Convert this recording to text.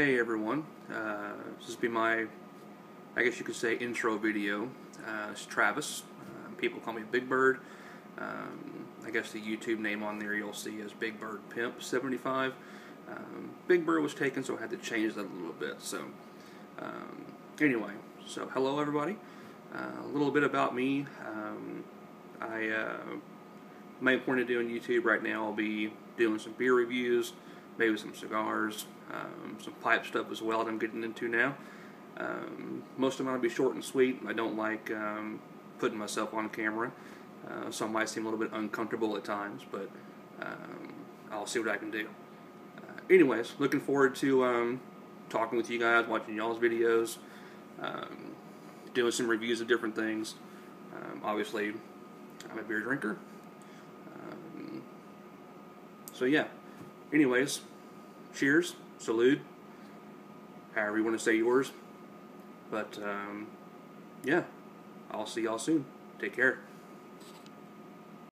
Hey everyone, uh, this will be my, I guess you could say, intro video. Uh, it's Travis. Uh, people call me Big Bird. Um, I guess the YouTube name on there you'll see is Big Bird Pimp 75. Um, Big Bird was taken, so I had to change that a little bit. So, um, anyway, so hello everybody. Uh, a little bit about me. Um, I uh, main point of doing YouTube right now I'll be doing some beer reviews, maybe some cigars, um, some pipe stuff as well that I'm getting into now. Um, most of them will be short and sweet. I don't like um, putting myself on camera. Uh, some might seem a little bit uncomfortable at times, but um, I'll see what I can do. Uh, anyways, looking forward to um, talking with you guys, watching y'all's videos, um, doing some reviews of different things. Obviously, I'm a beer drinker. So yeah. Anyways, cheers, salute, however you want to say yours. But um, yeah, I'll see y'all soon. Take care.